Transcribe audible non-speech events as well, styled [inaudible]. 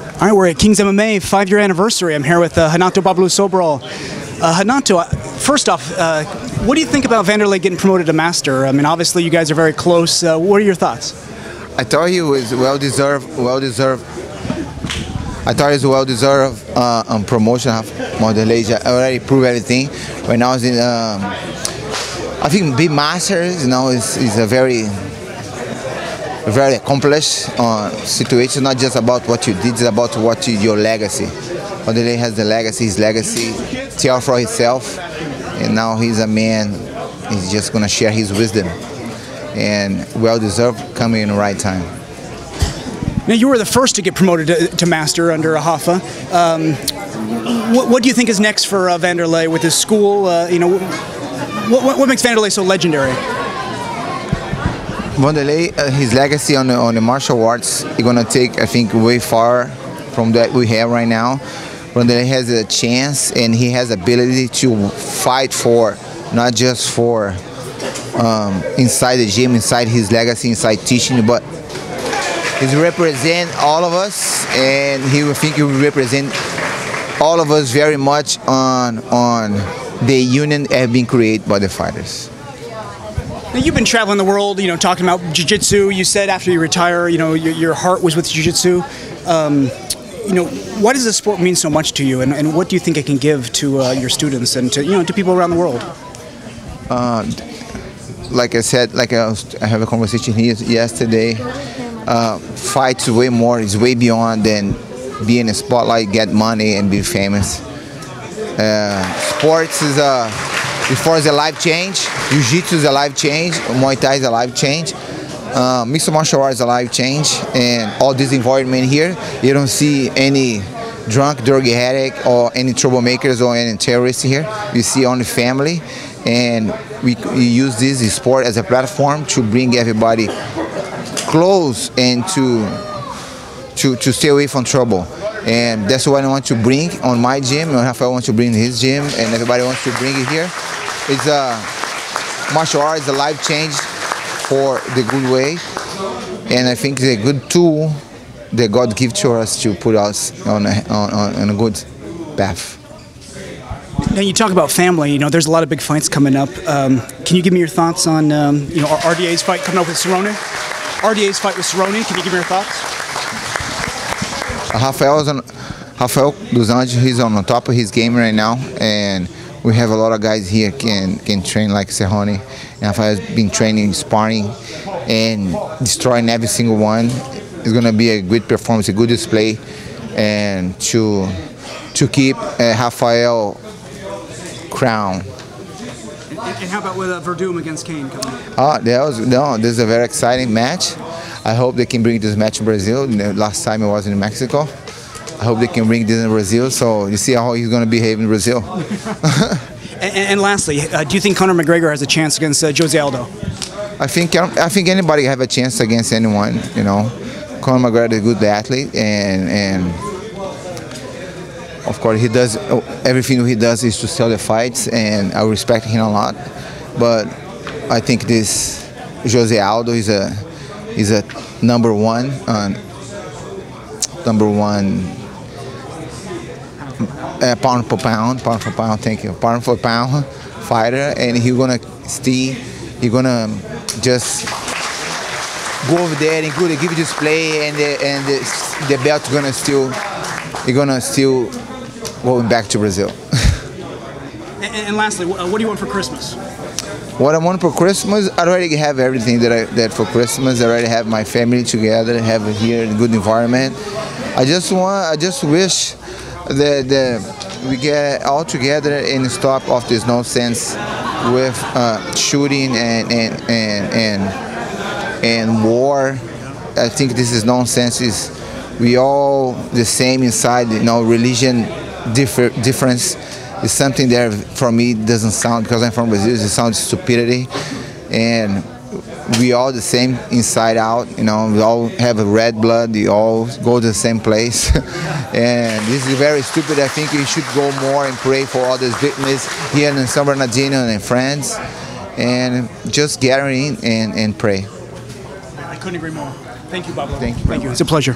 All right, we're at King's MMA five-year anniversary. I'm here with uh, Renato Babalu Sobral. Uh, Renato, uh, first off, uh, what do you think about Wanderlei getting promoted to master? I mean, obviously you guys are very close. Uh, what are your thoughts? I thought he was well deserved. Well deserved. I thought he was well deserved uh, um, promotion. Wanderlei already proved everything. Right now, he's in, um, I think big masters. You know, is is a very very accomplished uh, situation. Not just about what you did, it's about what you, your legacy. Wanderlei has the legacy, his legacy, for himself, and now he's a man. He's just gonna share his wisdom, and well deserved coming in the right time. Now, you were the first to get promoted to, to master under Rafa. Um, what, what, do you think is next for uh, Wanderlei with his school? Uh, you know, what, what makes Wanderlei so legendary? Wanderlei, uh, his legacy on the, on the martial arts is gonna take, I think, way far from that we have right now. Wanderlei has a chance and he has ability to fight for, not just for um, inside the gym, inside his legacy, inside teaching, but he represent all of us, and he will think he will represent all of us very much on on the union that have been created by the fighters. Now you've been traveling the world, you know, talking about jiu-jitsu. You said after you retire, you know, your, your heart was with jiu-jitsu. Um, you know, why does the sport mean so much to you, and, and what do you think it can give to uh, your students and to you know to people around the world? Uh, like I said, like I, was, I have a conversation here yesterday. Uh, fights way more is way beyond than being a spotlight, get money, and be famous. Uh, sports is a before it's a life change. Jiu-Jitsu is a life change. Muay Thai is a life change. Uh, mixed martial arts is a life change. And all this environment here, you don't see any drunk, drug headache, or any troublemakers or any terrorists here. You see only family. And we, we use this sport as a platform to bring everybody close and to, to, to stay away from trouble. And that's what I want to bring on my gym, and Rafael wants to bring his gym, and everybody wants to bring it here. It's a martial art arts, a life change for the good way, and I think it's a good tool that God gives to us to put us on a, on, on a good path. Now you talk about family. You know, there's a lot of big fights coming up. Um, can you give me your thoughts on um, you know RDA's fight coming up with Cerrone? RDA's fight with Cerrone. Can you give me your thoughts? Rafael is on, Rafael dos Anjos. He's on top of his game right now, and we have a lot of guys here can can train like Cerrone. And Rafael has been training, sparring, and destroying every single one. It's gonna be a good performance, a good display, and to to keep uh, Rafael crown. And how about with uh, Werdum against Cain coming up? Ah, that was no. This is a very exciting match. I hope they can bring this match to Brazil. Last time it was in Mexico. I hope they can bring this in Brazil. So you see how he's going to behave in Brazil. [laughs] and, and, lastly, uh, do you think Conor McGregor has a chance against uh, Jose Aldo? I think I think anybody have a chance against anyone. You know, Conor McGregor is a good athlete, and and of course he does everything he does is to sell the fights, and I respect him a lot. But I think this Jose Aldo is a is a number one uh, number one [laughs] uh, pound for pound, pound for pound. Thank you, pound for pound fighter, and he's gonna stay. He's gonna just go over there and good give you display, and the, and the, the belt's gonna still. He's gonna still going back to Brazil. [laughs] and, and, lastly, what do you want for Christmas? What I want for Christmas, I already have everything that I that for Christmas. I already have my family together, have here a good environment. I just want, I just wish that, that we get all together and stop off this nonsense with uh, shooting and and and and, and war. I think this is nonsense. Is we all the same inside? You know, religion differ, difference is something that for me doesn't sound because I'm from Brazil. It sounds stupidity, and we all the same inside out. You know, we all have a red blood. We all go to the same place, [laughs] and this is very stupid. I think we should go more and pray for all these victims here in San Bernardino and in France, and just gather in and, and pray. I couldn't agree more. Thank you, Babalu. Thank you. Thank you. It's a pleasure.